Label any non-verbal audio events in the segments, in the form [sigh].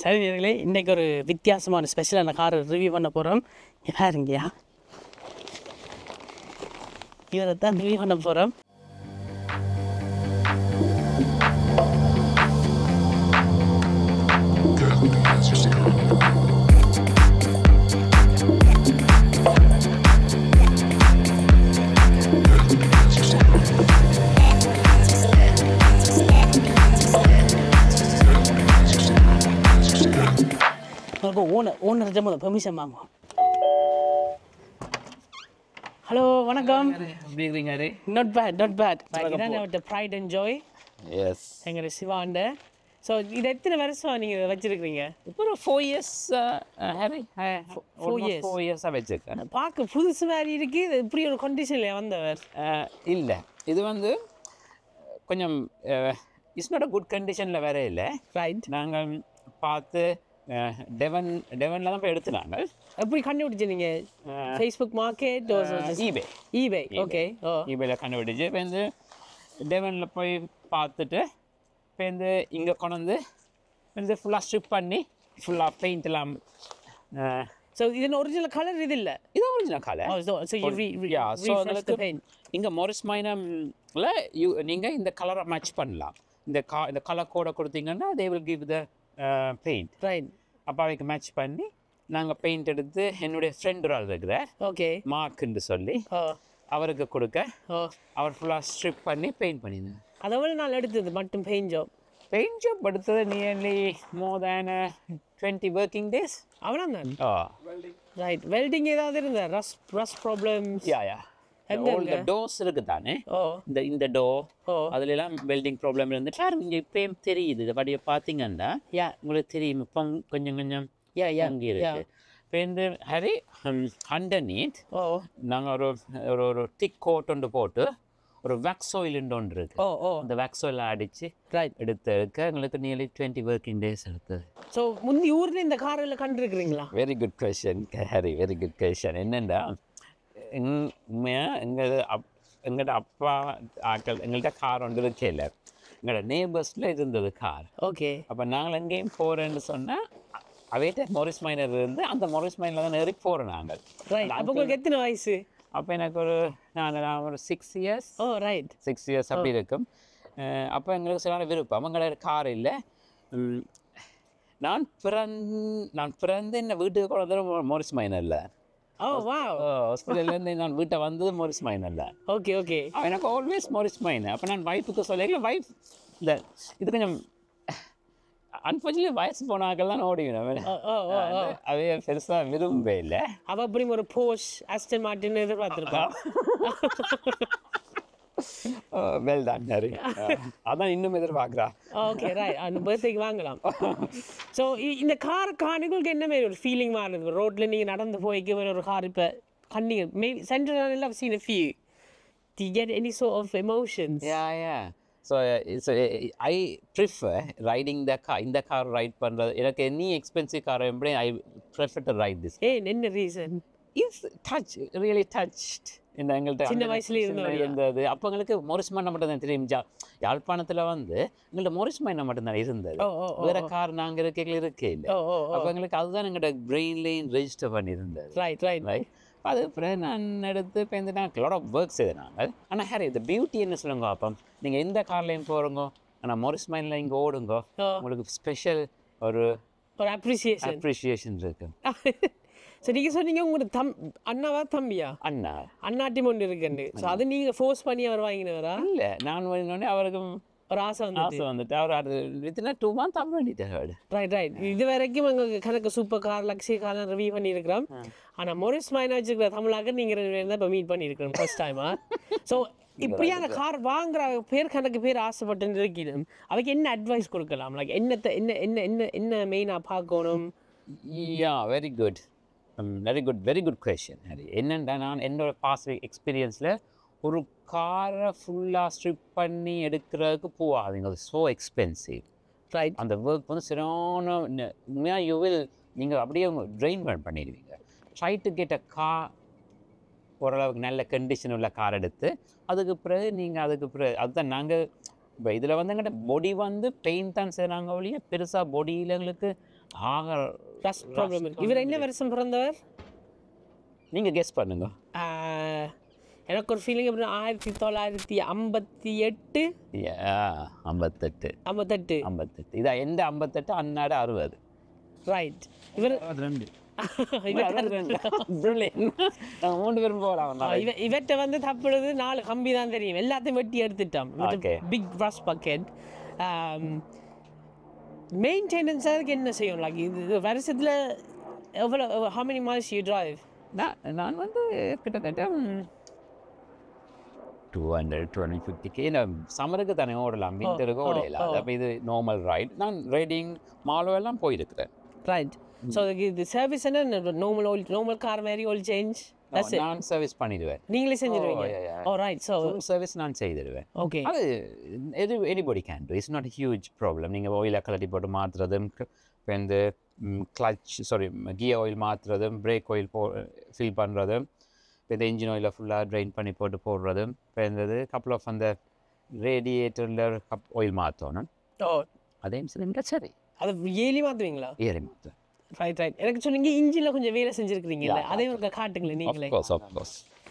சரி நேர்களே இன்றைக்கி ஒரு வித்தியாசமான ஸ்பெஷலான காரை ரிவ்யூ பண்ண போகிறோம் பாருங்கய்யா. இவரை தான் ரிவ்யூ பண்ண போகிறோம் ஓனர் முதல்ல பெர்மிஷன் வாங்குவோம் ஹலோ வணக்கம். எப்படி இருக்கிறீங்க அரே நாட் பேட் நாட் பேட் இதான் அவர்கிட்ட ப்ரைட் அண்ட் ஜாய் எஸ் எங்களோட சிவாண்ட. ஸோ இது எத்தனை வருஷம் நீங்கள் வச்சுருக்கிறீங்க? இப்போ ஒரு four years Hari four years. Four இயர்ஸாக வச்சுருக்கேன். பார்க்க புதுசு மாதிரி இருக்கு இது இப்படி ஒரு கண்டிஷனில் வந்தவர். இல்லை. இது வந்து கொஞ்சம் இட்ஸ் நாட் அ குட் கண்டிஷனில் வேற இல்லை. ரைட் நாங்கள் பார்த்து டெவன் டெவனில் தான் போய் எடுத்துனாங்க. எப்படி கண்டுபிடிச்சு நீங்கள் Facebook market eBay eBay okay oh. ஈபேல கண்டுபிடிச்சு இப்போ வந்து டெவனில் போய் பார்த்துட்டு இப்போ வந்து இங்கே கொண்டு வந்து வந்து ஃபுல்லாக ஸ்ட்ரிப் பண்ணி ஃபுல்லாக பெயிண்ட் எல்லாம் ஸோ இதன் ஒரிஜினல் கலர் இது இல்லை? இது ஒரிஜினல் கலர். இங்கே மொரிஸ் மைனம்ல யூ நீங்கள் இந்த கலரை மேட்ச் பண்ணலாம். இந்த கா இந்த கலர் கோடை கொடுத்தீங்கன்னா they will give the paint Right. அப்போ அவைக்கு மேட்ச் பண்ணி நாங்கள் பெயிண்ட் எடுத்து என்னுடைய ஃப்ரெண்ட் ஒரு ஆள் இருக்கிறார். Okay. மார்க்குன்னு சொல்லி. அவருக்கு கொடுக்க. அவர் ஃபுல்லாக ஸ்ட்ரிப் பண்ணி பெயிண்ட் பண்ணியிருந்தார் அதை விட நான் எடுத்தது? மட்டும் பெயிண்ட் ஜாப் பெயிண்ட் ஜாப் எடுத்தது nearly more than twenty working days அவ்வளோ தான் ரைட் வெல்டிங் ஏதாவது இருந்தா ரஸ் ரஸ் ப்ராப்ளம்ஸ் யா யா இந்த டோர்ஸ் இருக்கு தானே ஓ. இந்த இந்த டோ அதுல எல்லாம் வெல்டிங் ப்ராப்ளம் இருந்து சார் இங்கே இப்பயும் தெரியுது. இதை படியை பார்த்தீங்கன்னா உங்களுக்கு தெரியும். இப்போ கொஞ்சம் கொஞ்சம் அங்கே இருக்கு இப்போ இந்த ஹரி அண்டர் நீட் ஓ. நாங்கள் ஒரு ஒரு ஒரு திக் கோட் ஒன்று போட்டு ஒரு வேக்ஸ் ஆயில் ஒன்று இருக்கு. ஓ ஓ. அந்த வேக்ஸ் ஆயில் அடித்து ரைட் எடுத்து எடுக்க எங்களுக்கு நியர்லி டுவெண்ட்டி ஒர்க்கிங் டேஸ் எடுத்தது ஸோ முந்தி ஊரில் இந்த காரில் கண்டிருக்கிறீங்களா? Very good question Hari very good question என்னென்னா உண்மையாக எங்கள் அப் எங்கள்ட அப்பா ஆக்கள் எங்கள்கிட்ட கார் ஒன்று இருக்கல எங்களோட நேபர்ஸில் இருந்தது கார் ஓகே அப்போ நாங்கள் எங்கேயும் போகிறேன்னு சொன்னால் அவைகிட்ட மொரிஸ் மைனர் இருந்து அந்த மொரிஸ் மைனில் தான் ஏறி போகிறோம் நாங்கள் அப்போ உங்களுக்கு எத்தனை வயசு அப்போ எனக்கு ஒரு நான் நான் ஒரு six years oh right six years அப்படி இருக்கும் அப்போ எங்களுக்கு சரியான விருப்பம் அவங்களோட கார் இல்லை நான் பிறந் நான் பிறந்து என்ன வீட்டுக்கு கொண்டு வந்து மொரிஸ் மைனரில் ஓ வா ஹாஸ்பிட்டல்லேருந்து நான் வீட்டை வந்தது மொரிஸ் மைனரில் ஓகே ஓகே எனக்கு ஆல்வேஸ் மொரிஸ் மைனர் அப்போ நான் வைஃபுக்கு சொல்லிக்கல வைஃப் இந்த இது கொஞ்சம் அன்ஃபார்ச்சுனேட்லி வயசு போனாக்கெல்லாம் ஓடிவிடும். ஓ ஓ ஓ ஓ அவைய பெருசாக விரும்பவே இல்லை. அவ அப்படி ஒரு போஷ் அஸ்டன் மார்டின் எதிர்பார்த்துருப்பா? வெல் தான் ஹரி அதான் இன்னும் எதிர்பார்க்குறா. ஓகே ரைட் அந்த பர்த்டேக்கு வாங்கலாம். ஸோ இந்த கார் காணிகளுக்கு என்ன மாதிரி ஒரு ஃபீலிங் மாறுது ரோட்டில் நீங்கள் நடந்து போய்க்கு ஒரு கார் இப்போ கண்ணிங்க மேபி சென்ட்ரல் எல்லாம் scene few the get any so of emotions Yeah, yeah. So, uh, so uh, I prefer riding the car. இந்த கார் ரைட் பண்ணுறது எனக்கு எனி எக்ஸ்பென்சிவ் கார் எப்படி I prefer to ride this ஏன் என்ன reason it's touch really touched இந்த எங்கள்கிட்ட சின்ன வயசுல? இருந்தது. அப்போ எங்களுக்கு மொரிஸ் மண்ணை மட்டும் தான் தெரியும். ஜா யாழ்ப்பாணத்தில் வந்து எங்கள்ட்ட மொரிஸ் மண்ணை மட்டும் தான் இருந்தது. வேற கார் நாங்கள் இருக்கையில் இருக்கே இல்லை. அப்போ எங்களுக்கு அதுதான் எங்களோட பிரெயின்லேயும் ரெஜிஸ்டர் பண்ணியிருந்தது. ரைட் ரைட் ரைட் அது அப்புறம் நான் எடுத்து இப்போ இந்த நான் லாட் ஆஃப் ஒர்க் செய்தாங்க ஆனால் ஹேரி இந்த பியூட்டி என்ன சொல்லுங்க அப்போ நீங்கள் எந்த கார்லையும் போகிறோங்க ஆனால் மொரிஸ் மைனில் இங்கே ஓடுங்க உங்களுக்கு ஸ்பெஷல் ஒரு ஒரு அப்ரிசியேஷன் அப்ரிஷியேஷன் இருக்கு. [laughs] ஸோ நீங்கள் சொன்னீங்க உங்களோட தம் அண்ணாவா தம்பியா அண்ணா அண்ணாட்டி ஒன்று இருக்குண்டு ஸோ அது நீங்கள் ஃபோர்ஸ் பண்ணி அவர் வாங்கினவரா இல்லை நான் வந்தோடனே அவருக்கு ஒரு ஆசை வந்து ஆசை வந்துட்டு அவர் அது வித்தினா டூ மந்த் அப்ப வேண்டிட்டார் ரைட் ரைட் இது வரைக்கும் எங்களுக்கு கணக்கு சூப்பர் கார் லக்ஸரி கார்லாம் ரிவ்யூ பண்ணியிருக்கிறோம் ஆனால் மொரிஸ் மைனா வச்சுருக்கிற தமிழாக நீங்கள் ரெண்டு பேரும் தான் இப்போ மீட் பண்ணியிருக்கிறோம் ஃபர்ஸ்ட் டைமா ஸோ இப்படியான கார் வாங்குற பேர் கணக்கு பேர் ஆசைப்பட்டு இருக்கணும் அவைக்கு என்ன அட்வைஸ் கொடுக்கலாம் லைக் என்னத்தை என்ன என்ன என்ன என்ன மெயினாக பார்க்கணும் yeah very good very good very good question Hari என்னென்னா நான் என்னோட பாஸ் எக்ஸ்பீரியன்ஸில் ஒரு காரை ஃபுல்லாக ஸ்ட்ரிப் பண்ணி எடுக்கிறதுக்கு போகாதீங்க அது ஸோ எக்ஸ்பென்சிவ் ரைட் அந்த ஒர்க் வந்து சரியான உண்மையாக யூ வில் நீங்கள் அப்படியே ட்ரெயின் பண்ணிடுவீங்க. ட்ரை டு கெட் அ கா ஓரளவுக்கு நல்ல கண்டிஷன் உள்ள கார் எடுத்து அதுக்கு பிறகு நீங்கள் அதுக்கு பிறகு அதுதான் நாங்கள் இப்போ இதில் வந்து எங்கிட்ட பொடி வந்து பெயிண்ட் தான் செய்கிறாங்க ஒழிய பெருசாக பொடியில் எங்களுக்கு ஆக ரஸ் ப்ராப்ளம் இருக்கு இவர் என்ன வருஷம் பிறந்தவர்? நீங்கள் கெஸ் பண்ணுங்க. எனக்கு ஒரு ஃபீலிங் எப்படி ஆயிரத்தி தொள்ளாயிரத்தி ஐம்பத்தி எட்டு. ஐம்பத்தெட்டு. ஐம்பத்தெட்டு. ஐம்பத்தெட்டு. இதா எந்த ஐம்பத்தெட்டு? அன்னாடு அறுபது. ரைட் இவர் ரெண்டு. [laughs] மூணு பேரும் போகலாம் இவற்றை வந்து தப்புறது நாலு கம்பி தான் தெரியும். எல்லாத்தையும் வெட்டி எடுத்துட்டோம். பிக் ப்ரஷ் பக்கெட் மெயின்டெனன்ஸ் அதுக்கு என்ன செய்யும்? லைக் இது வருஷத்தில் எவ்வளோ how many miles you drive? நான் நான் வந்து கிட்டத்தட்ட டூ ஹண்ட்ரட் டூ ஹண்ட்ரட் ஃபிஃப்டிக்கு நான் சம்மருக்கு தானே ஓடலாம் விண்டருக்கு ஓடையில அப்போ இது நார்மல் ரைட் நான் ரைடிங் மாலோ எல்லாம் போயிருக்கிறேன். ரைட் ஸோ இது சர்வீஸ் என்ன? நார்மல் ஆயில் நார்மல் கார் மாதிரி ஆயில் சேஞ்ச் நான் சர்வீஸ் பண்ணிடுவேன். நீங்களே. ஓ ரைட் ஸோ சர்வீஸ் நான் செய்திடுவேன். ஓகே அது எது anybody can do it's not huge problem நீங்கள் ஆயிலை கலட்டி போட்டு மாற்றுறதும் இப்போ இந்த கிளச் சாரி கியர் ஆயில் மாற்றுறதும் பிரேக் ஆயில் போ ஃபில் பண்ணுறதும் இப்போ இந்த இன்ஜின் ஆயிலை ஃபுல்லாக ட்ரைன் பண்ணி போட்டு போடுறதும் இப்போ இந்த கப்பல் ஆஃப் அந்த ரேடியேட்டரில் கப் ஆயில் மாற்றணும் ஓ அதே சிலிண்டர் சரி. அதை ஏலி மாற்றுவீங்களா ஏறி மாற்ற ரைட் ரைட் எனக்கு சொன்னீங்க இன்ஜினில் கொஞ்சம் வேலை செஞ்சுருக்கிறீங்கல்ல அதையும் ஒரு காட்டுங்களேன் நீங்களே.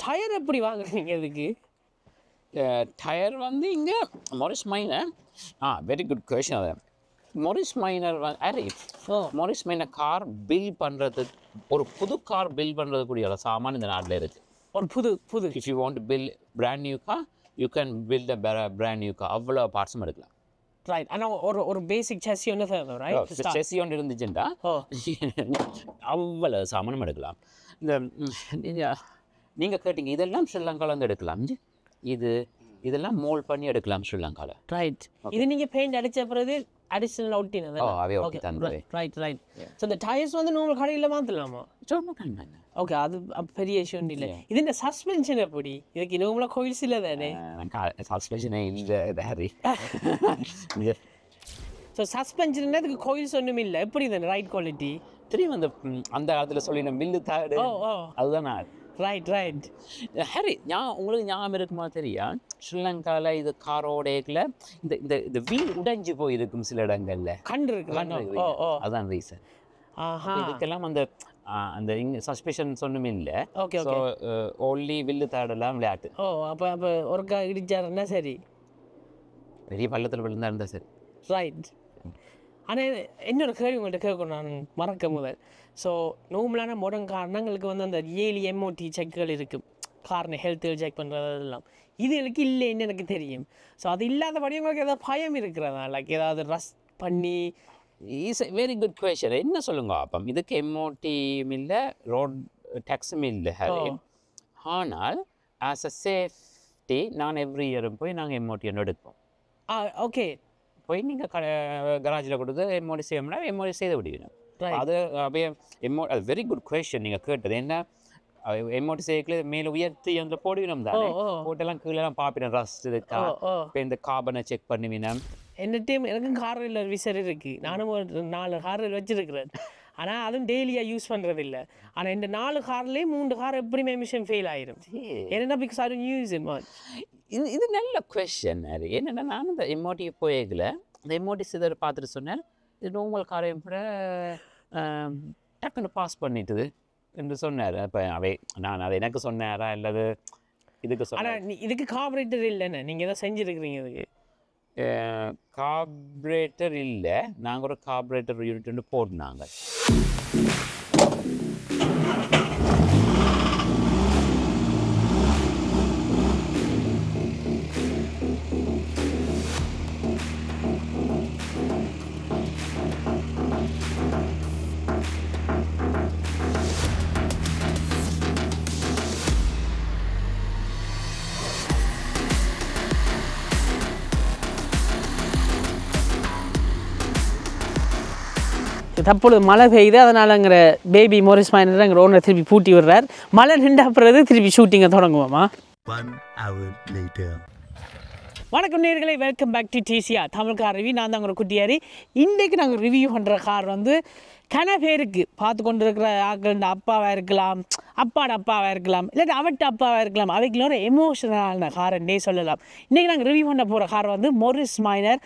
டயர் எப்படி வாங்குறீங்க இதுக்கு? டயர் வந்து இங்கே மொரிஸ் மைனர் ஆ வெரி குட் கொஷின் அது. மொரிஸ் மைனர் வந்து அரே மொரிஸ் மைனர் கார் பில் பண்ணுறது ஒரு புது கார் பில் பண்ணுறது கூடிய சாமான் இந்த நாட்டில் இருக்குது ஒரு புது புது. If you want build brand new car you can build a brand new car அவ்வளோ பார்ட்ஸும் எடுக்கலாம். ரைட் ஆனால் ஒரு ஒரு பேசிக் சசி ஒன்று தேவை ரைட் செசி ஒன்று இருந்துச்சுன்னா ஓ. [laughs] அவ்வளோ சாமானும் எடுக்கலாம். இந்த நீங்கள் கேட்டீங்க இதெல்லாம் ஸ்ரீலங்காவில் வந்து எடுக்கலாம். இது இதெல்லாம் மோல்ட் பண்ணி எடுக்கலாம் ஸ்ரீலங்காவில் ரைட் இது நீங்கள் பெயிண்ட் அடிச்ச பிறகு அடிஷனல் ஒட்டினது ஓ away okay right right so இந்த டயர்ஸ் வந்து நார்மல் கடையில் மாற்றலாமா ஓகே அது பெரிய இஷ்யூ இல்லை. இது இந்த சஸ்பென்ஷன் எப்படி? இதுக்கு நார்மலாக கோயில்ஸ் இல்லை தானே? சஸ்பென்ஷனே இல்லை ஹரி. [laughs] ஸோ சஸ்பென்ஷன் இதுக்கு கோயில்ஸ் ஒன்றும் இல்லை. எப்படி தானே ரைட் குவாலிட்டி திரும்பி அந்த அந்த காலத்தில் சொல்லின மில்லு தாடு அதுதான். ரைட் ரைட் ஹரி ஞா உங்களுக்கு ஞாபகம் இருக்குமா தெரியா? ஸ்ரீலங்காவில் இது காரோடேக்கில் இந்த இந்த இந்த வீல் உடைஞ்சு போயிருக்கும் சில இடங்கள்ல. கண்டு இருக்கு ஓ ஓ. அதான் ரீசன் ஆஹா. இதுக்கெல்லாம் அந்த அந்த இங்கே சஸ்பெஷன்ஸ் ஒன்றும் இல்லை. ஓகே ஸோ ஓன்லி வில்லு தாடெல்லாம் விளையாட்டு. ஓ அப்போ அப்போ ஒருக்கா இடிச்சாருன்னா சரி. பெரிய பள்ளத்தில் விழுந்தா இருந்தால் சரி. ரைட் ஆனால் இன்னொரு கேள்வி உங்கள்கிட்ட கேட்கணும். நான் மறக்க முதல். ஸோ நார்மலான மாடர்ன் காரணங்களுக்கு வந்து அந்த ஏழு எம்ஓடி செக்குகள் இருக்கும் காரணம் ஹெல்த் செக் பண்ணுறது அதெல்லாம். இதுகளுக்கு இல்லைன்னு எனக்கு தெரியும். ஸோ அது இல்லாதபடி உங்களுக்கு ஏதாவது பயம் இருக்கிறதா? லைக் ஏதாவது ரஸ் பண்ணி இஸ் வெரி குட் கொஷன் என்ன சொல்லுங்க? அப்பம் இதுக்கு எம்ஓடியும் இல்லை ரோட் டேக்ஸும் இல்லை. ஹரி ஆனால் ஆஸ் அ சேஃப்டி நான் எவ்ரி இயரும் போய் நாங்கள் எம்ஓடி ஒன்று எடுப்போம். ஆ ஓகே போய் நீங்கள் க கராஜில் கொடுத்து எம்ஓடி செய்யணும்னா எம்ஓடி செய்து விடுவீங்க. அது அப்படியே எம்ஓ அது வெரி குட் கொஷன் நீங்கள் கேட்டது. என்ன? எம்ஓடி செய்யக்கல மேலே உயர்த்தி அதில் போடுவினோம் தானே? போட்டெல்லாம் கீழெல்லாம் பார்ப்பினேன் ரஸ்ட் இருக்கா இப்போ இந்த கார்பனை செக் பண்ணுவினேன் என்ன டைம் எனக்கும் காரில் விசர் இருக்குது நானும் ஒரு நாலு காரில் வச்சிருக்கிறேன். ஆனால் அதுவும் டெய்லியாக யூஸ் பண்ணுறது இல்லை ஆனால் இந்த நாலு கார்லேயே மூன்று கார் எப்படியுமே மிஷின் ஃபெயில் ஆயிரும். என்னென்னா பிகாஸ் ஐ யூஸ் மச் இது இது நல்ல கொஷன் என்னென்னா நான் இந்த எம்ஓடி போயல இந்த எம்ஓடி சிதர் பார்த்துட்டு சொன்னேன். இது நார்மல் காரையும் கூட டக்குன்னு பாஸ் பண்ணிட்டுது என்று சொன்னார். அப்போ அவை நான் அதை எனக்கு சொன்னாரா இல்லது இதுக்கு ஆனால் இதுக்கு கார்பரேட்டர் இல்லைண்ணே நீங்கள் ஏதோ செஞ்சுருக்கிறீங்க இதுக்கு. கார்பரேட்டர் இல்லை. நாங்கள் ஒரு கார்பரேட்டர் யூனிட் ஒன்று போட்டுனாங்க தற்பொழுது மழை பெய்யுது அதனாலங்கிற பேபி மோரிஸ் மைனர் எங்கள் ஓனர் திருப்பி பூட்டி விடுறார். மழை நின்று அப்புறது திருப்பி ஷூட்டிங்கை தொடங்குவோமா? One hour later. வணக்கம் நேர்களே வெல்கம் பேக் டு டிசியா தமிழ் கார் ரிவ்யூ நான் தான் உங்களோட குட்டியாரி இன்றைக்கு நாங்கள் ரிவ்யூ பண்ணுற கார் வந்து கன பேருக்கு பார்த்து கொண்டு இருக்கிற ஆக்கள் அப்பாவாக இருக்கலாம் அப்பாட அப்பாவாக இருக்கலாம் இல்லாட்டி அவட்ட அப்பாவாக இருக்கலாம் அவைக்குள்ள ஒரு எமோஷனலான காரன்னே சொல்லலாம். இன்றைக்கி நாங்கள் ரிவ்யூ பண்ண போகிற கார் வந்து மொரிஸ் மைனர்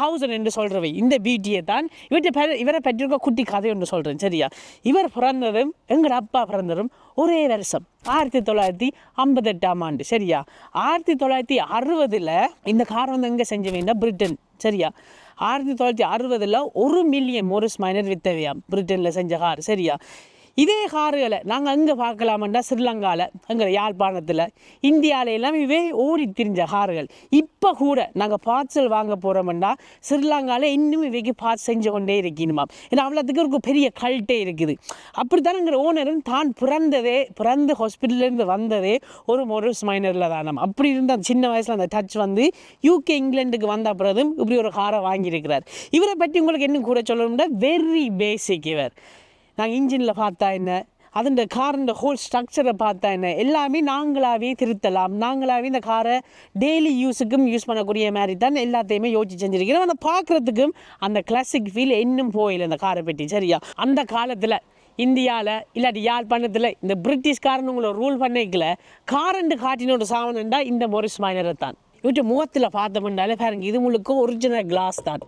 தௌசண்ட் என்று சொல்கிறவை இந்த பியூட்டியை தான். இவற்றை பெற இவரை பற்றியிருக்க குட்டி கதை ஒன்று சொல்கிறேன் சரியா? இவர் பிறந்ததும் எங்கள் அப்பா பிறந்ததும் ஒரே வருஷம். ஆயிரத்தி தொள்ளாயிரத்தி ஐம்பத்தெட்டாம் ஆண்டு. சரியா? ஆயிரத்தி தொள்ளாயிரத்தி அறுபதில் இந்த கார் வந்து எங்கே செஞ்ச வேண்டாம் பிரிட்டன். சரியா? ஆயிரத்தி தொள்ளாயிரத்தி அறுபதில் ஒரு மில்லியன் மோரிஸ் மைனர் வித்தவையாம் பிரிட்டனில் செஞ்ச கார். சரியா? இதே காருகளை நாங்கள் அங்கே பார்க்கலாமண்டா ஸ்ரீலங்காவில் அங்கே யாழ்ப்பாணத்தில் இந்தியாவிலெல்லாம் இவே ஓடி திரிஞ்ச கார்கள். இப்போ கூட நாங்கள் பார்சல் வாங்க போகிறோம்டா ஸ்ரீலங்காவில் இன்னும் இவைக்கு பார்ட்ஸ் செஞ்சு கொண்டே இருக்கணுமா ஏன்னா அவ்வளோத்துக்கு ஒரு பெரிய கல்ட்டே இருக்குது. அப்படித்தானங்கிற ஓனரும் தான் பிறந்ததே பிறந்து ஹாஸ்பிட்டல்லேருந்து வந்ததே ஒரு மொரஸ் மைனரில் தானம். அப்படி இருந்த அந்த சின்ன வயசில் அந்த டச் வந்து யூகே இங்கிலாந்துக்கு வந்த பிறகும் இப்படி ஒரு காரை வாங்கியிருக்கிறார். இவரை பற்றி உங்களுக்கு என்ன கூட சொல்லணும்னா வெரி பேசிக் இவர். நாங்கள் இன்ஜினில் பார்த்தா என்ன? அதன் காரின் ஹோல் ஸ்ட்ரக்சரை பார்த்தா என்ன? எல்லாமே நாங்களாகவே திருத்தலாம். நாங்களாகவே இந்த காரை டெய்லி யூஸுக்கும் யூஸ் பண்ணக்கூடிய மாதிரி தான் எல்லாத்தையுமே யோசிச்சு செஞ்சுருக்கிறோம். அதை பார்க்குறதுக்கும் அந்த கிளாசிக் ஃபீல் இன்னும் போயில இந்த காரை பற்றி சரியா? அந்த காலத்தில் இந்தியாவில் இல்லாட்டி யாழ்ப்பாணத்தில் இந்த பிரிட்டிஷ்காரன் உங்களை ரூல் பண்ணிக்கல காரண்டு காட்டினோட சாவனண்டா இந்த மொரிஸ் மைனரை தான். இவற்றை முகத்தில் பார்த்தோம்னாலே பாருங்க இது முழுக்க ஒரிஜினல் கிளாஸ் தான்.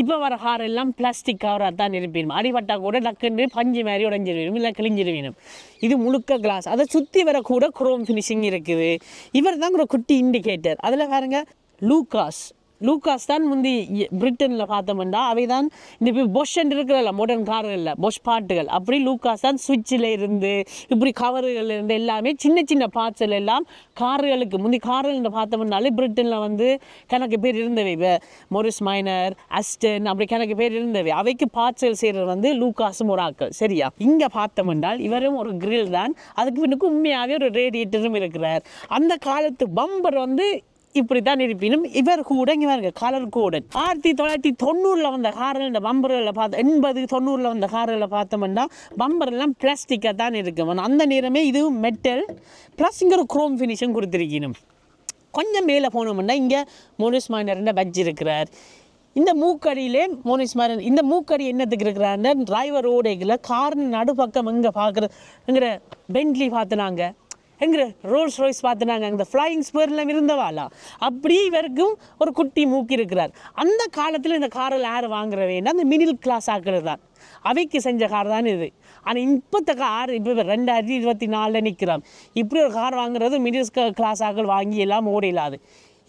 இப்போ வர கார் எல்லாம் பிளாஸ்டிக் கவராக தான் இருப்பிடும் அடிபட்டால் கூட டக்குன்னு பஞ்சு மாதிரி உடஞ்சிருவிடும் இல்லை கிழிஞ்சிருவிடும் இது முழுக்க கிளாஸ் அதை சுற்றி வரக்கூட குரோம் ஃபினிஷிங் இருக்குது. இவர் தான் ஒரு குட்டி இண்டிகேட்டர் அதில் பாருங்கள் லூகாஸ் லூகாஸ் தான் முந்தி பிரிட்டனில் பார்த்தோம்னா அவை தான் இந்த இப்போ பொஷன் இருக்கிறல்ல மாடர்ன் கார்களில் பொஷ் பாட்டுகள். அப்படி லூகாஸ் தான் சுவிட்சில் இருந்து இப்படி கவர்கள் இருந்து எல்லாமே சின்ன சின்ன பார்ட்ஸில் எல்லாம் கார்களுக்கு முந்தி கார்கள் பார்த்தோம்னாலே பிரிட்டனில் வந்து கணக்கு பேர் இருந்தவை. இப்போ மொரிஸ் மைனர் அஸ்டன் அப்படி கணக்கு பேர் இருந்தவை. அவைக்கு பார்ட்ஸ்கள் செய்கிறது வந்து லூகாஸும் ஒரு ஆக்கள் சரியா? இங்கே பார்த்தோம்னால் இவரும் ஒரு கிரில் தான். அதுக்கு பின்னுக்கு உண்மையாகவே ஒரு ரேடியேட்டரும் இருக்கிறார். அந்த காலத்து பம்பர் வந்து இப்படி தான் இருப்பினும் இவர் கூட இங்கே பாருங்க கலர் கோடன். ஆயிரத்தி தொள்ளாயிரத்தி தொண்ணூறில் வந்த கார்கள் இந்த பம்பர்களில் பார்த்து எண்பது தொண்ணூறில் வந்த கார்களில் பார்த்தோம்னா பம்பர் எல்லாம் பிளாஸ்டிக்காக தான் இருக்கும். அந்த நேரமே இதுவும் மெட்டல் ப்ளஸ் இங்கே ஒரு குரோம் ஃபினிஷும் கொடுத்துருக்கணும். கொஞ்சம் மேலே போனோம்னா இங்கே மோனிஸ் மைனர்ன்ற பஜ் இருக்கிறார். இந்த மூக்கடியிலே மோனிஸ் மாறன் இந்த மூக்கடி என்னத்துக்கு இருக்கிறாருன்னா டிரைவர் ஓடைகளை கார் நடுப்பக்கம் இங்கே பார்க்குறதுங்கிற பென்ட்லி பார்த்துனாங்க எங்கிற ரோல்ஸ் ரோய்ஸ் பார்த்துனாங்க. இந்த ஃப்ளையிங் ஸ்பேர்லாம் இருந்தவாளா அப்படி இவருக்கும் ஒரு குட்டி மூக்கி இருக்கிறார். அந்த காலத்தில் இந்த காரில் யார் வாங்குற வேண்டாம் அந்த மிடில் கிளாஸ் ஆக்கிறது தான். அவைக்கு செஞ்ச கார் தான் இது. ஆனால் இப்போத்த கார் இப்போ ரெண்டாயிரத்தி இருபத்தி நாலில் நிற்கிறான் இப்படி ஒரு கார் வாங்குறது மிடில் கிளாஸ் ஆக்கள் வாங்கி எல்லாம் ஓடிலாது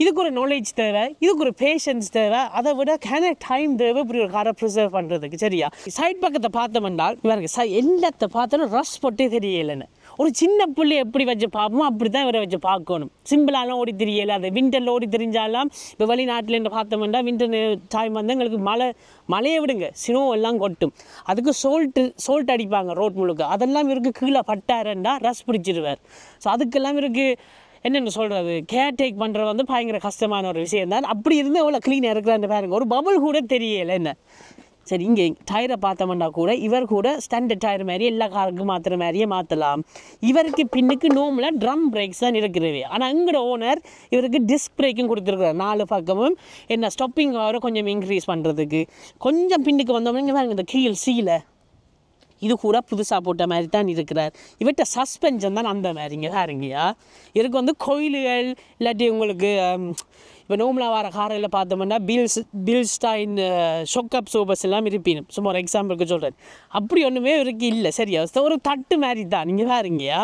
இதுக்கு ஒரு நாலேஜ் தேவை. இதுக்கு ஒரு பேஷன்ஸ் தேவை. அதை விட கேன டைம் தேவை? இப்படி ஒரு காரை ப்ரிசர்வ் பண்ணுறதுக்கு சரியா? சைட் பக்கத்தை பார்த்தோம்னால் இவருக்கு சை எல்லாத்தை பார்த்தோன்னா ரஷ் போட்டே தெரியலைன்னு. ஒரு சின்ன புள்ளி எப்படி வச்சு பார்ப்போமோ அப்படி தான் இவரை வச்சு பார்க்கணும். சிம்பிளாலாம் ஓடி தெரியல. அது விண்டரில் ஓடி தெரிஞ்சாலாம் இப்போ வெளிநாட்டில் பார்த்தோம்னா விண்டர் டைம் வந்து எங்களுக்கு மழை மழையை விடுங்க. சினோ எல்லாம் கொட்டும். அதுக்கு சோல்ட்டு சோல்ட் அடிப்பாங்க ரோட் முழுக்க. அதெல்லாம் இவருக்கு கீழே பட்டாருண்டா ரஸ் பிடிச்சிருவார். ஸோ அதுக்கெல்லாம் இவருக்கு என்னென்ன சொல்கிறது கேர் டேக் பண்ணுறது வந்து பயங்கர கஷ்டமான ஒரு விஷயம் தான். அப்படி இருந்து எவ்வளோ க்ளீனாக இருக்கிறான்னு பாருங்க. ஒரு பபுள் கூட தெரியலை என்ன. சரி இங்கே டயரை பார்த்தோம்னா கூட இவர் கூட ஸ்டாண்டர்ட் டயர் மாதிரி எல்லா காருக்கும் மாற்றுற மாதிரியே மாற்றலாம் இவருக்கு பின்னுக்கு நோமில் ட்ரம் பிரேக்ஸ் தான் இருக்கிறது. ஆனால் எங்களோட ஓனர் இவருக்கு டிஸ்க் பிரேக்கும் கொடுத்துருக்குறாரு. நாலு பக்கமும் என்ன ஸ்டப்பிங் அவரை கொஞ்சம் இன்க்ரீஸ் பண்ணுறதுக்கு கொஞ்சம் பின்னுக்கு வந்தோம்னா பாருங்க இந்த கீழ் சீலை இது கூட புதுசாக போட்ட மாதிரி தான் இருக்கிறார். இவர்கிட்ட சஸ்பென்ஷன் தான் அந்த மாதிரிங்க பாருங்கய்யா இதுக்கு வந்து கோயில்கள் இல்லாட்டி உங்களுக்கு இப்போ நோம்லா வர காரையில் பார்த்தோம்னா பில்ஸ் பில்ஸ்டைன் ஷொக்கப் சோபஸ் எல்லாம் இருப்பினும். சும்மா ஒரு எக்ஸாம்பிளுக்கு சொல்கிறேன் அப்படி ஒன்றுமே இவருக்கு இல்லை. சரியா ஒரு தட்டு மாதிரி தான். நீங்கள் பாருங்கய்யா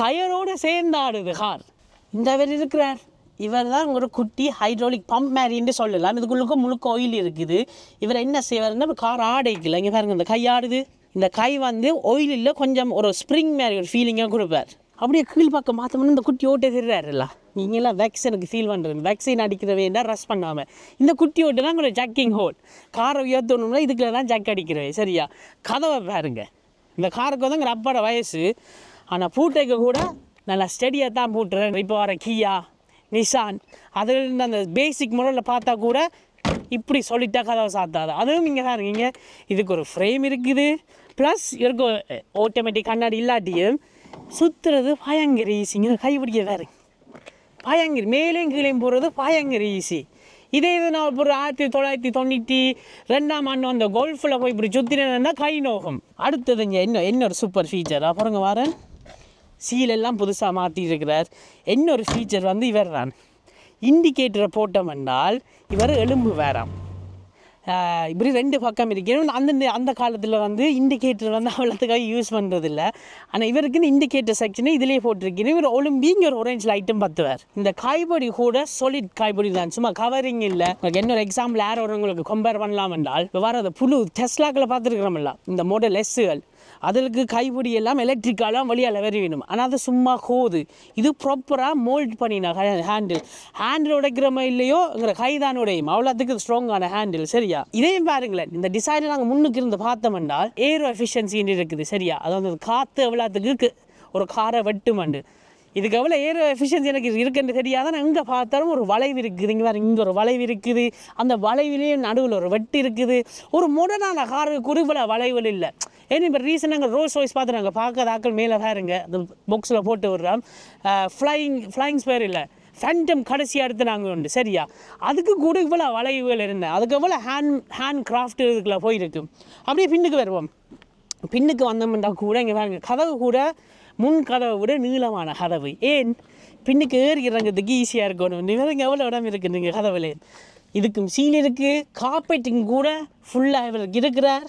டயரோடு சேர்ந்து ஆடுது கார். இந்த அவர் இருக்கிறார். இவர் தான் ஒரு குட்டி ஹைட்ராலிக் பம்ப் மாதிரின்னு சொல்லலாம். இதுக்குள்ளுக்க முழுக்க ஆயில் இருக்குது. இவர் என்ன செய்வாருன்னா கார் ஆடைக்கல இங்கே பாருங்க இந்த கை ஆடுது. இந்த கை வந்து ஒயிலில் கொஞ்சம் ஒரு ஸ்ப்ரிங் மாதிரி ஒரு ஃபீலிங்காக கொடுப்பார். அப்படியே கீழ் பக்கம் பார்த்தோம்னா இந்த குட்டி ஓட்டே திருறாருல்ல நீங்களாம் வேக்சினுக்கு ஃபீல் பண்ணுறது வேக்சின் அடிக்கிறவே தான் ரஷ் பண்ணாமல் இந்த குட்டி ஓட்டு தான் ஒரு ஜக்கிங் ஹோல் காரை உயர்த்தணும்னா இதுக்குள்ள தான் ஜக் அடிக்கிறவே சரியா? கதவை பாருங்க. இந்த காருக்கு வந்து எங்கள் அப்பாட வயசு. ஆனால் பூட்டைக்கு கூட நல்லா ஸ்டெடியாக தான் பூட்டுறேன். இப்போ வர கீயா? நிசான். அதில் இருந்து அந்த பேசிக் முறையில் பார்த்தா கூட இப்படி சொல்லிட்டா கதவை சாத்தாது. அதுவும் இங்கே தான் இருக்கீங்க. இதுக்கு ஒரு ஃப்ரேம் இருக்குது. ப்ளஸ் இருக்கு ஆட்டோமேட்டிக் கண்ணாடி இல்லாட்டியும் சுற்றுறது பயங்கர ஈஸிங்க கை பிடிக்க வேறு பயங்கர மேலேயும் கீழேயும் போகிறது பயங்கர ஈஸி இதே இது நான் ஒரு ஆயிரத்தி தொள்ளாயிரத்தி தொண்ணூற்றி ரெண்டாம் ஆண்டு அந்த கோல்ஃபில் போய் இப்படி சுற்றினா கை நோகம். அடுத்ததுங்க என்ன இன்னொரு சூப்பர் ஃபீச்சர் அப்புறங்க வரேன். சீலெல்லாம் புதுசாக மாற்றிட்டுருக்கிறார் இன்னொரு ஃபீச்சர் வந்து இவர் தான். இண்டிகேட்டரை போட்டோம் என்றால் இவர் எலும்பு வேறாம் இப்படி ரெண்டு பக்கம் இருக்கணும் அந்த அந்த காலத்தில் வந்து இண்டிகேட்டர் வந்து அவ்வளோத்துக்காக யூஸ் பண்ணுறதில்ல ஆனால் இவருக்குன்னு இண்டிகேட்டர் செக்ஷனு இதிலே போட்டிருக்கணும் இவர் ஒலிம்பிங்கிற ஒரு orange லைட்டும் பத்துவார். இந்த காய்பொடி கூட சொலிட் காய்பொடி தான். சும்மா கவரிங் இல்லை. உங்களுக்கு என்ன ஒரு எக்ஸாம்பிள் யார் ஒருவங்களுக்கு கம்பேர் பண்ணலாம் என்றால் இப்போ வர அந்த புழு டெஸ்லாக்கில் பார்த்துருக்கிறோம்ல இந்த மோடல் எஸ்ஸுகள் அதற்கு கைப்பிடி எல்லாம் எலக்ட்ரிக்காலாம் வழியால் வரி வேணும் ஆனால் அது சும்மா கோது. இது ப்ராப்பராக மோல்ட் பண்ணினா ஹேண்டில் ஹேண்டில் உடைக்கிறோமோ இல்லையோங்கிற கை தான் உடையும். அவ்வளோத்துக்கு ஸ்ட்ராங்கான ஹேண்டில் சரியா? இதையும் பாருங்களேன். இந்த டிசைனில் நாங்கள் முன்னுக்கு இருந்து பார்த்தோம் என்றால் ஏரோ எஃபிஷியன்சின்னு இருக்குது சரியா? அதாவது வந்து காற்று எவ்வளோத்துக்கு ஒரு காரை வெட்டுமண்டு இதுக்கு எவ்வளோ ஏரோ எஃபிஷியன்சி எனக்கு இருக்குன்னு தெரியாத நான் எங்கே பார்த்தாலும் ஒரு வளைவு இருக்குது. இங்கே வேறு இங்கே ஒரு வளைவு இருக்குது. அந்த வளைவிலேயும் நடுவில் ஒரு வெட்டு இருக்குது. ஒரு முடனான காருக்கு குறிப்பில் வளைவுகள் இல்லை. ஏன்னா இப்போ ரீசனாக ரோஸ் வாய்ஸ் பார்த்து நாங்கள் பார்க்காத ஆக்கள் மேலே வேறுங்க அந்த பாக்ஸில் போட்டு விடுறோம். ஃப்ளைங் ஃப்ளைங் ஸ்பேர் இல்லை. ஃபேண்டம் கடைசி அடுத்து நாங்கள் உண்டு. சரியா? அதுக்கு கூட இவ்வளோ வளைவுகள் இருந்தேன் அதுக்கு எவ்வளோ ஹேண்ட் ஹேண்ட் கிராஃப்ட் இதுக்குள்ள போயிருக்கு. அப்படியே பின்னுக்கு வருவோம். பின்னுக்கு வந்தோம்னா கூட இங்கே பாருங்க. கதவு கூட முன் கதவை விட நீளமான கதவு. ஏன்? பின்னுக்கு ஏறி இறங்குறதுக்கு ஈஸியாக இருக்கணும் இவருக்கு எவ்வளோ இடம் இருக்குது நீங்கள் கதவுலேயே இதுக்கும் சீல் இருக்குது காப்பேட்டிங் கூட ஃபுல்லாக இவர் இருக்கிறார்.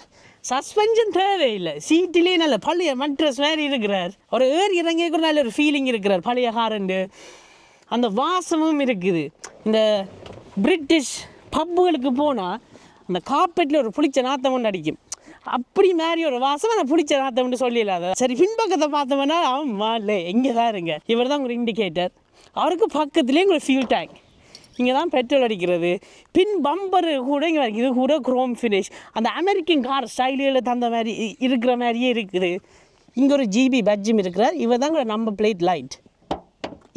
சஸ்பென்ஷன் தேவையில்லை. சீட்டிலே நல்ல பழைய மட்ரஸ் மாதிரி இருக்கிறார். ஒரு ஏறி இறங்கி கூட நல்ல ஒரு ஃபீலிங் இருக்கிறார். பழைய ஹாரண்டு அந்த வாசமும் இருக்குது. இந்த பிரிட்டிஷ் பப்புகளுக்கு போனால் அந்த காப்பெட்டில் ஒரு புளிச்ச நாத்தம் ஒன்று அடிக்கும். அப்படி மாதிரி ஒரு வாசம் நான் பிடிச்ச நாத்தம்னு சொல்லிடலாத. சரி பின்பக்கத்தை பார்த்தோம்னா ஆமாம் இல்லை எங்கே இருங்க இவர் தான் ஒரு இண்டிகேட்டர் அவருக்கு பக்கத்துலேயே ஒரு ஃபியூல் டேங்க் இங்கே தான் பெட்ரோல் அடிக்கிறது. பின் பம்பரு கூட இங்கே இது கூட குரோம் ஃபினிஷ் அந்த அமெரிக்கன் கார் ஸ்டைலியில் தந்த மாதிரி இருக்கிற மாதிரியே இருக்குது. இங்கே ஒரு ஜிபி பட்ஜும் இருக்கிறார். இவர் தான் நம்ம பிளேட் லைட்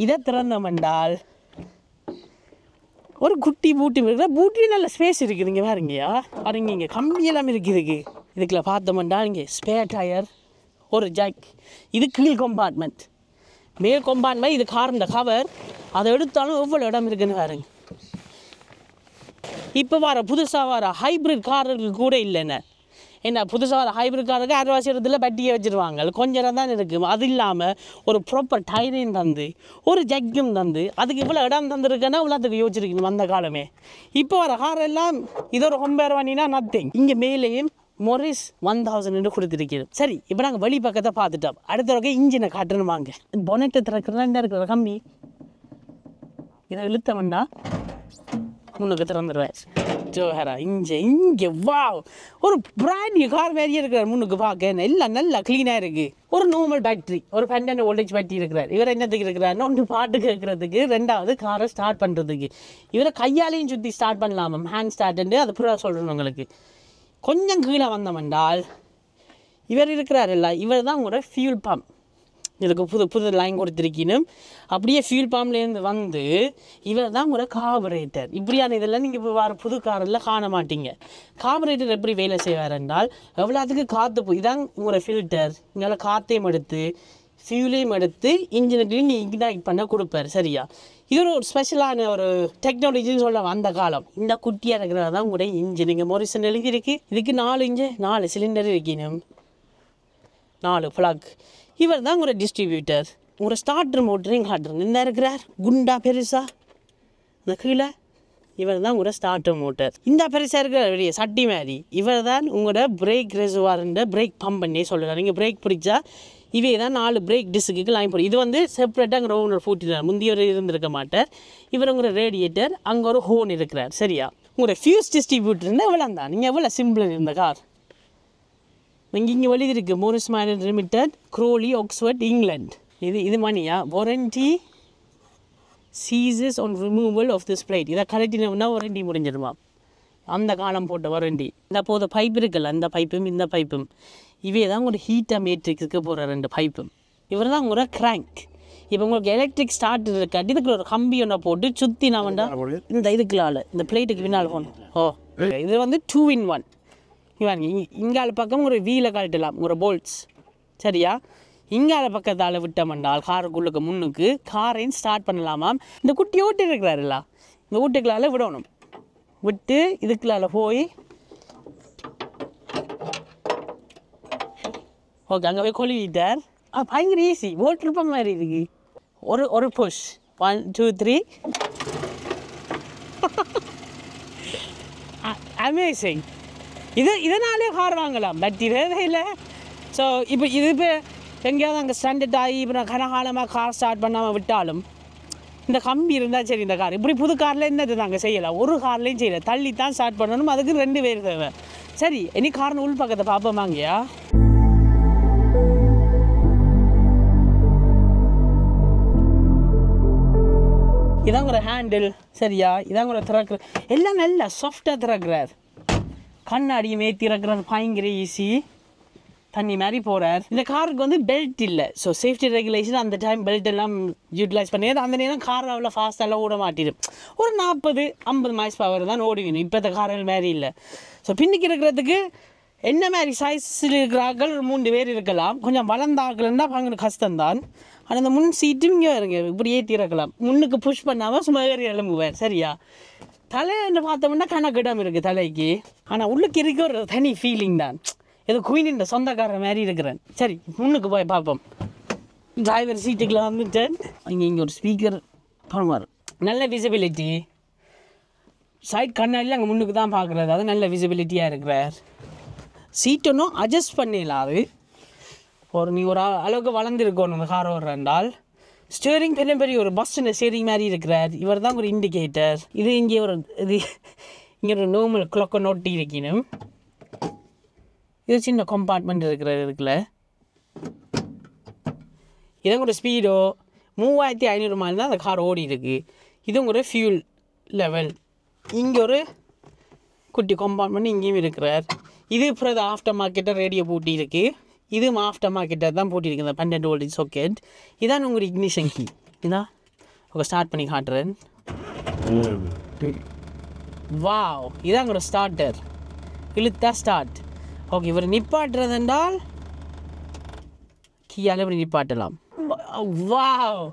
இதை திறந்தமெண்டால் ஒரு குட்டி பூட்டி இருக்கிற பூட்டியும் நல்ல ஸ்பேஸ் இருக்குது. இங்கே பாருங்கய்யா பாருங்க இங்கே கம்மியெல்லாம் இருக்குது இதுக்குள்ள பார்த்தோம்னா இங்கே ஸ்பேர் டயர் ஒரு ஜாக் இது கீழ் கம்பார்ட்மெண்ட் மேல் கம்பார்ட்மெண்ட் இது கார் இந்த கவர். அதை எடுத்தாலும் எவ்வளோ இடம் இருக்குன்னு பாருங்க. இப்போ வர புதுசாக வர ஹைப்ரிட் காருக்கு கூட இல்லைண்ணே என்ன? புதுசாக வர ஹைப்ரிட் காருக்கு அரைவாசி இடத்துல பட்டியை வச்சுருவாங்க. கொஞ்சம் கொஞ்ச நேரம் தான் இருக்குது அது இல்லாமல் ஒரு ப்ராப்பர் டயரையும் தந்து ஒரு ஜக்கியும் தந்து அதுக்கு இவ்வளோ இடம் தந்துருக்கேன்னா இவ்வளோத்துக்கு யோசிச்சிருக்கணும் அந்த காலமே. இப்போ வர காரெல்லாம் இது ஒரு ஹொம்பேர் வண்டினா நத்திங் இங்கே மேலேயும் மொரிஸ் ஒன் தௌசண்ட் கொடுத்துருக்கிறது. சரி இப்போ நாங்கள் வெளி பக்கத்தை பார்த்துட்டோம். அடுத்த வரைக்கும் இன்ஜினை காட்டணும் வாங்க. பொனெட்டை திறக்கிறதா என்ன இருக்கிற கம்மி? இதை இழுத்தவன்டா முன்னுக்கு திறந்துடுவேன் ஜோஹரா இங்கே இங்கே வா. ஒரு பிராண்ட் நியூ கார் மாதிரியே இருக்கிறார் முன்னுக்கு பார்க்க. எல்லாம் நல்லா க்ளீனாக இருக்குது ஒரு நார்மல் பேட்டரி ஒரு பன்னெண்டு வோல்டேஜ் பேட்டரி இருக்கிறார். இவர் என்னத்துக்கு இருக்கிறார் ஒன்று பாட்டு கேட்குறதுக்கு ரெண்டாவது காரை ஸ்டார்ட் பண்ணுறதுக்கு இவரை கையாலையும் சுற்றி ஸ்டார்ட் பண்ணலாமா? ஹேண்ட் ஸ்டார்ட்டுன்னு அது புறா சொல்கிறேன் உங்களுக்கு. கொஞ்சம் கீழே வந்தோம்னால் இவர் இருக்கிறாரில்ல இவர் தான் உங்களோட ஃபியூல் பம்ப் இதுக்கு புது புது லைன் கொடுத்துருக்கணும் அப்படியே ஃபியூல் பம்ப்லேருந்து வந்து இவர் தான் உங்களோட காபரேட்டர் இப்படியான இதெல்லாம் நீங்கள் இப்போ வர புது காரில் காண மாட்டீங்க. காபரேட்டர் எப்படி வேலை செய்வார் என்றால் எவ்வளோத்துக்கு காற்று போய் இதான் உங்களோட ஃபில்டர் இங்கே காற்றையும் எடுத்து ஃபியூலையும் எடுத்து இன்ஜினுக்கு நீங்கள் இக்னைட் பண்ண கொடுப்பார் சரியா? இது ஒரு ஸ்பெஷலான ஒரு டெக்னாலஜின்னு சொல்ல அந்த காலம். இந்த குட்டியாக இருக்கிறது தான் உங்களுடைய இன்ஜின் இங்கே மொரிசன் எழுதியிருக்கு. இதுக்கு நாலு இன்ஜு நாலு சிலிண்டர் இருக்கணும் நாலு ஃப்ளக் இவர் தான் உங்களோட டிஸ்ட்ரிபியூட்டர் உங்களோட ஸ்டார்டர் மோட்டரையும் காட்டுறேன் என்ன இருக்கிறார். குண்டா பெருசா. அந்த கீழே இவர் தான் உங்களோட ஸ்டார்டர் மோட்டர் இந்த பெருசாக இருக்கிற வெளியே சட்டி மாதிரி. இவர் தான் உங்களோட பிரேக் ரெசுவார்ன்ற பிரேக் பம்ப் பண்ணி சொல்லுறாரு. நீங்கள் பிரேக் பிடிச்சா இவே தான் நாலு பிரேக் டிஸ்க்கு லைன் போடும் இது வந்து செப்பரேட்டாக அங்கே ஓனர் பூட்டினார் முந்தையவர் இருந்திருக்க மாட்டார். இவருங்கிற ரேடியேட்டர் அங்கே ஒரு ஹோன் இருக்கிறார். சரியா? உங்களோட ஃபியூஸ் இருந்தால் எவ்வளோ தான். நீங்கள் எவ்வளோ சிம்பிள் இருந்த கார்? இங்கே இங்கே வழி இருக்குது Morris Minor limited Cowley Oxford England இது இது மணியா? Warranty ceases on removal of this plate இதை கலட்டினோம்னா வாரண்டி முடிஞ்சிடுமா? அந்த காலம் போட்ட வாரண்டி இந்த போத பைப் இருக்குல்ல அந்த பைப்பும் இந்த பைப்பும் இவே தான் ஒரு ஹீட்டாக மேட்ரிக்ஸுக்கு போகிற ரெண்டு பைப்பும் இவர் தான் உங்களோட கிராங்க் இப்போ உங்களுக்கு எலக்ட்ரிக் ஸ்டார்ட் இருக்காட்டி இதுக்குள்ள ஒரு கம்பி ஒன்றை போட்டு சுற்றி நான் வேண்டா இந்த இதுக்குள்ளால இந்த பிளேட்டுக்கு பின்னால் போகணும். ஓ. இது வந்து டூ இன் ஒன் இவன் இங்கால பக்கம் ஒரு வீலை கழட்டலாம் ஒரு போல்ட்ஸ் சரியா? இங்கால பக்கத்தால் விட்டோம்னால் காருக்குள்ளுக்கு முன்னுக்கு காரையும் ஸ்டார்ட் பண்ணலாமாம் இந்த குட்டி ஓட்டு இருக்கிறாருல்ல இந்த வீட்டுக்குள்ளால விடணும். விட்டு இதுக்குள்ளால போய் ஓகே அங்கே போய் கொழுவிட்டார் பயங்கர ஈஸி போட் இருப்ப மாதிரி இருக்கு. ஒரு ஒரு push one two three amazing இது இதனாலே கார் வாங்கலாம். பட் இதே இல்லை. ஸோ இப்போ இது இப்போ எங்கேயாவது அங்கே ஸ்டாண்டர்ட் ஆகி இப்போ கனகாலமாக கார் ஸ்டார்ட் பண்ணாமல் விட்டாலும் இந்த கம்பி இருந்தால் சரி இந்த கார் இப்படி புது காரில் என்னது நாங்கள் செய்யலாம்? ஒரு கார்லேயும் செய்யலை தள்ளி தான் ஸ்டார்ட் பண்ணணும். அதுக்கு ரெண்டு பேர் தேவை. சரி இனி கார்னு உள் பக்கத்தை பார்ப்போமாங்கயா இதாங்க ஒரு ஹேண்டில் சரியா? இதாங்க ஒரு திறக்கிற எல்லாம் நல்லா சாஃப்டாக திறக்கிறார். கண்ணாடியும் ஏற்றி திறக்கிறது பயங்கர ஈஸி தண்ணி மாதிரி போகிறார் இந்த காருக்கு வந்து பெல்ட் இல்லை. ஸோ சேஃப்டி ரெகுலேஷன் அந்த டைம் பெல்ட் எல்லாம் யூட்டிலைஸ் பண்ணி அந்த நேரம் கார் அவ்வளோ ஃபாஸ்டெல்லாம் ஓட மாட்டிடும் ஒரு நாற்பது ஐம்பது மைஸ் பவர் தான் ஓடிக்கணும் இப்போ இந்த கார்கள் மாதிரி இல்லை. ஸோ பின்னுக்கு இருக்கிறதுக்கு என்ன மாதிரி சைஸில் இருக்கிறார்கள்? ஒரு மூன்று பேர் இருக்கலாம். கொஞ்சம் வளர்ந்தாக்கலன்னா பயங்கர கஷ்டம்தான். ஆனால் அந்த முன் சீட்டும் இங்கே இருங்க. இப்படியே திறக்கலாம் முன்னுக்கு புஷ் பண்ணாமல் சும்மா ஏறி எழும்புவேன் சரியா? தலைன்னு பார்த்தோம்னா கணக்கிடம் இருக்குது தலைக்கு. ஆனால் உள்ளுக்கு இருக்க ஒரு தனி ஃபீலிங் தான். ஏதோ குயினின் சொந்தக்காரர் மாதிரி இருக்கிறேன். சரி முன்னுக்கு போய் பார்ப்போம். டிரைவர் சீட்டுக்கெலாம் வந்துட்டேன். இங்கே இங்கே ஒரு ஸ்பீக்கர் பண்ணுவார் நல்ல விசிபிலிட்டி சைட் கண்ணாடியில் அங்கே முன்னுக்கு தான் பார்க்குறது. அது நல்ல விசிபிலிட்டியாக இருக்கிறார். சீட்டொன்னும் அட்ஜஸ்ட் பண்ணிடலாது ஒரு நீ ஒரு அளவுக்கு வளர்ந்துருக்கணும் அந்த கார் என்றால் ஸ்டேரிங் பெரிய பெரிய ஒரு பஸ்ஸில் ஸ்டேரிங் மாதிரி இருக்கிறார். இவர் தான் ஒரு இண்டிகேட்டர் இது இங்கே ஒரு இது இங்கே ஒரு நோமல் கிளாக்கை நோட்டி இருக்கணும் இது சின்ன கம்பார்ட்மெண்ட் இருக்கிறது இருக்குல்ல இதான் கூட ஸ்பீடோ மூவாயிரத்தி ஐநூறு மைல் தான் அந்த கார் ஓடி இருக்கு. இதுவும் ஒரு ஃபியூல் லெவல் இங்கே ஒரு குட்டி கம்பார்ட்மெண்ட் இங்கேயும் இருக்கிறார். இது அப்புறம் ஆஃப்டர் மார்க்கெட்டை ரேடியோ பூட்டி இருக்குது இதுவும் ஆஃப்டர் மார்க்கெட்டை தான் பூட்டியிருக்கு இந்த பன்னெண்டு வோல்டேஜ் சாக்கெட் இதான் உங்கள் இக்னிஷன் கீ இதான் ஓகே ஸ்டார்ட் பண்ணி காட்டுறேன். வாவ் இதான் உங்களோட ஸ்டார்டர் இழுத்தா ஸ்டார்ட் ஓகே இவர் நிப்பாட்டுறது என்றால் கீயால் இப்படி நிப்பாட்டலாம். வாவ்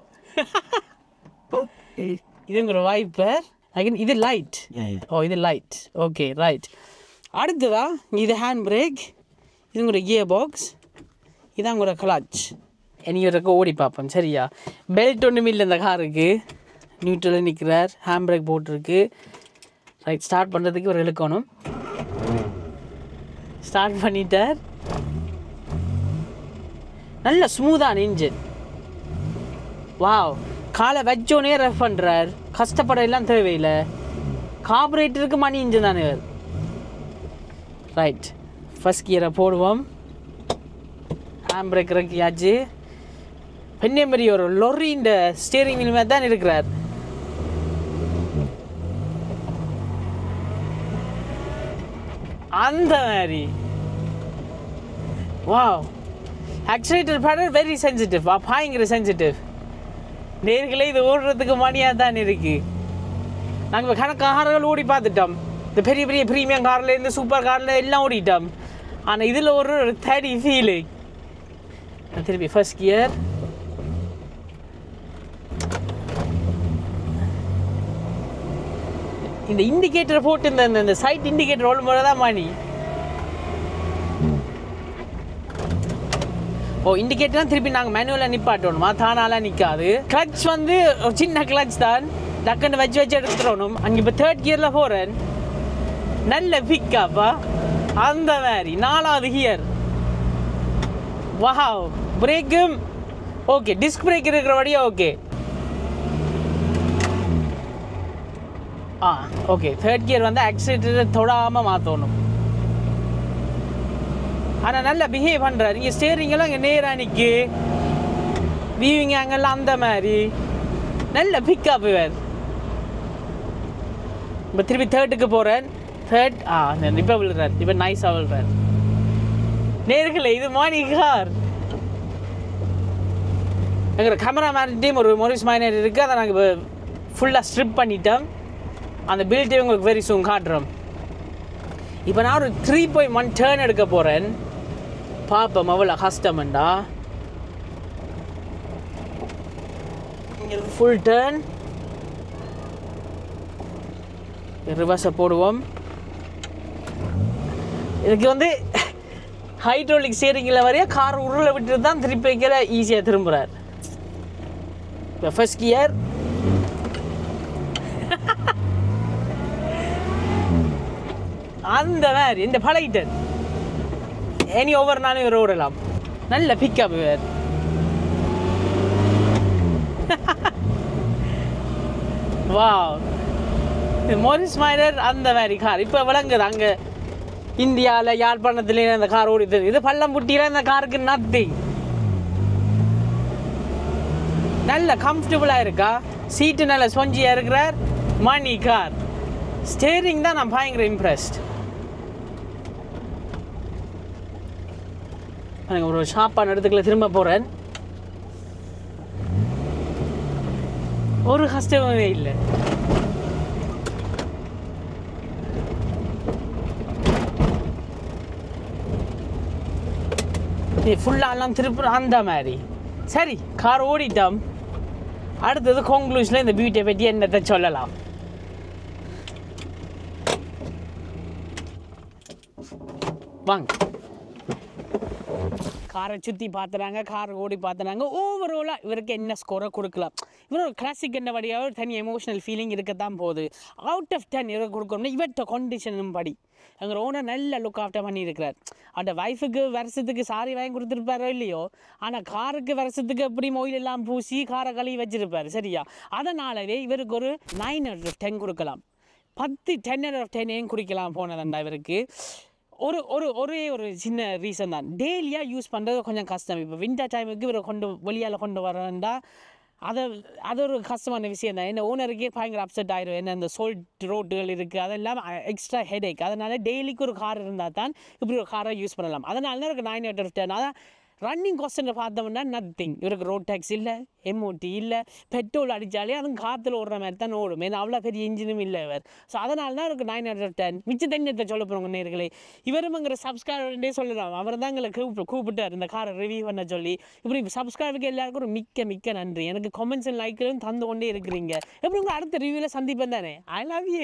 இதுங்கிற வாய்ப்பர் அகைன் இது லைட் ஓ இது லைட் ஓகே ரைட் அடுத்ததா இது ஹேண்ட் பிரேக் இதுங்கிற கியர் பாக்ஸ் இதாங்கிற கிளச் இனி இருக்க ஓடி பார்ப்போம் சரியா? பெல்ட் ஒன்றும் இல்லை இந்த காருக்கு நியூட்ரலில் நிற்கிறார் ஹேண்ட் பிரேக் போட்டிருக்கு. ரைட் ஸ்டார்ட் பண்ணுறதுக்கு ஒரு இழுக்கணும். ஸ்டார்ட் பண்ணிட்டார். நல்ல ஸ்மூத்தான இன்ஜின் வாவ் காலை வச்சோனே ரெஃப் பண்ணுறார் கஷ்டப்பட எல்லாம் தேவையில்லை. கார்பரேட்டருக்கு மணி இன்ஜின் தானே ரைட் ஃபஸ்ட் கியரை போடுவோம். ஹேண்ட் பிரேக் இறக்கியாச்சு பெண்ணே மாதிரி ஒரு லொரி இந்த ஸ்டியரிங் வீல் மாதிரி தான் இருக்கிறார். அந்த மாதிரி. Wow accelerator pedal very sensitive வா பயங்கர சென்சிட்டிவ் நேர்களே இது ஓடுறதுக்கு மணியாக தான் இருக்கு. நாங்கள் கணக்கு கார்கள் ஓடி பார்த்துட்டோம். இந்த பெரிய பெரிய ப்ரீமியம் கார்லேருந்து சூப்பர் காரில் எல்லாம் ஓடிட்டோம். ஆனால் இதில் ஒரு தேடி ஃபீலிங் ஃபீலிங் திருப்பி ஃபர்ஸ்ட் கியர் இந்த இண்டிகேட்டர் போட்டு இந்த இந்த- சைட் இண்டிகேட்டர் ஓடும்போது தான் மணி. ஓ இண்டிகேட்டர்லாம் திருப்பி நாங்கள் மேனுவலாக நிப்பாட்டணுமா. தானாலாம் நிற்காது கிளச் வந்து சின்ன கிளச் தான். டக்குன்னு வச்சு வச்சு எடுத்துடணும். அங்கே இப்போ தேர்ட் கியரில் போகிறேன் நல்ல பிக்காப்பா அந்த மாதிரி நாலாவது கியர் வாவ் பிரேக்கும் ஓகே டிஸ்க் பிரேக் இருக்கிற வழியாக ஓகே ஆ ஓகே தேர்ட் கியர் வந்து ஆக்சிலேட்டரை தொடாமல் மாற்றணும் ஆனால் நல்லா பிஹேவ் பண்ணுறாரு இங்கே ஸ்டேரிங்கெல்லாம் இங்கே நேராக நிற்கு வீவிங் ஆங்கெல்லாம் அந்த மாதிரி. நல்ல பிக்கப் இவர். இப்போ திருப்பி தேர்ட்டுக்கு போகிறேன் தேர்ட் ஆ இப்போ விழுறார். இப்போ நைஸாக விழுறார். நேர்களை இது மாணி கார். எங்களோட கேமராமேன் ஒரு மொரிஸ் மைனர் இருக்குது அதை நாங்கள் இப்போ ஃபுல்லாக ஸ்ட்ரிப் பண்ணிட்டோம். அந்த பில்ட்டையும் உங்களுக்கு வெரி சூன் காட்டுறோம். இப்போ நான் ஒரு த்ரீ பாயிண்ட் ஒன் டேர்ன் எடுக்க போகிறேன் பார்ப்போம் அவ்வளோ கஷ்டமண்டா ஃபுல் டேர்ன் ரிவர்ஸை போடுவோம். இதுக்கு வந்து ஹைட்ரோலிக் ஸ்டியரிங்கில் வரைய கார் உருளை விட்டு தான் திருப்பி வைக்கிற ஈஸியாக திரும்புகிறார் இப்போ ஃபர்ஸ்ட் கியர் அந்த மாதிரி இந்த பழகிட்டேன் இனி ஒவ்வொரு நாளும் இவர் ஓடலாம் நல்ல பிக்கப் வேர் வா மோரிஸ் மைனர் அந்த மாதிரி கார் இப்போ விளங்குது அங்கே. இந்தியாவில் யாழ்ப்பாணத்துலேயே அந்த கார் ஓடிது இது பள்ளம்புட்டியில் இந்த காருக்கு நத்தி நல்ல கம்ஃபர்டபுளாக இருக்கா? சீட்டு நல்ல ஸ்பொஞ்சியாக இருக்கிறார். மணி கார் ஸ்டேரிங் தான் நான் பயங்கர இம்ப்ரெஸ்ட் எனக்கு ஒரு ஷாப்பான இடத்துக்குள்ள திரும்ப போகிறேன் ஒரு கஷ்டமே இல்லை. ஃபுல்லாலாம் திருப்பூர் அந்த மாதிரி. சரி கார் ஓடிட்டோம். அடுத்தது கோங்க்ளூஷனில் இந்த பியூட்டியை பற்றி என்னத்தை சொல்லலாம். வாங்க. காரை சுற்றி பார்த்துறாங்க கார் ஓடி பார்த்துறாங்க ஓவராலாக இவருக்கு என்ன ஸ்கோரை கொடுக்கலாம்? இவர் ஒரு கிளாசிக் என்ன வழியாக ஒரு தனி எமோஷனல் ஃபீலிங் இருக்கத்தான் போகுது. அவுட் ஆஃப் டென் இவருக்கு கொடுக்கணும்னா இவர்கிட்ட கண்டிஷனும் படி. எங்கள் ஓனர் நல்ல லுக் ஆஃப்டர் பண்ணியிருக்கிறார். அந்த ஒய்ஃபுக்கு வருஷத்துக்கு சாரி வாங்கி கொடுத்துருப்பாரோ இல்லையோ ஆனால் காருக்கு வருஷத்துக்கு எப்படி மொயில் எல்லாம் பூசி காரை கழுவி வச்சுருப்பார் சரியா? அதனாலவே இவருக்கு ஒரு நைன் அவுட் ஆஃப் டென் கொடுக்கலாம். பத்து டென் அவுட் ஆஃப் டென் குடிக்கலாம் போனதுண்டா இவருக்கு? ஒரு ஒரு ஒரே ஒரு சின்ன ரீசன் தான். டெய்லியாக யூஸ் பண்ணுறது கொஞ்சம் கஷ்டம். இப்போ விண்டர் டைமுக்கு இவரை கொண்டு வெளியால் கொண்டு வரேன்டா அதை அது ஒரு கஷ்டமான விஷயம் தான். என்ன ஓனருக்கே பயங்கர அப்செட் ஆயிரும். என்ன இந்த சோல்ட் ரோட்டுகள் இருக்குது அதெல்லாம் எக்ஸ்ட்ரா ஹெடேக் அதனால் டெய்லிக்கு ஒரு கார் இருந்தால் தான் இப்படி ஒரு காரை யூஸ் பண்ணலாம். அதனால தான் எனக்கு நைன் அவுட் ஆஃப் டென் அதான் ரன்னிங் கொஸ்டினை பார்த்தோம்னா நத்திங் இவருக்கு ரோட் டேக்ஸ் இல்லை எம்ஓடி இல்லை பெட்ரோல் அடித்தாலே அதுவும் காற்றுல ஓடுற மாதிரி தான் ஓடும். ஏன்னா அவ்வளோ பெரிய இன்ஜினும் இல்லை இவர். ஸோ அதனால தான் இவருக்கு நைன் ஹண்ட்ரட் டென் மிச்ச தண்ணியத்தை சொல்ல போகிறவங்க நேர்களே. இவருமங்கிற சப்ஸ்கிரைபர்டே சொல்லலாம். அவர் தான் எங்களை கூப்பிட்டு கூப்பிட்டார். இந்த காரை ரிவ்யூ பண்ண சொல்லி. இப்படி சப்ஸ்கிரைபருக்கு எல்லாருக்கும் ஒரு மிக்க மிக்க நன்றி. எனக்கு கமெண்ட்ஸ் அண்ட் லைக்களும் தந்து கொண்டே இருக்கிறீங்க. எப்படி உங்கள் அடுத்த ரிவ்யூவில் சந்திப்பேன் தானே? I love you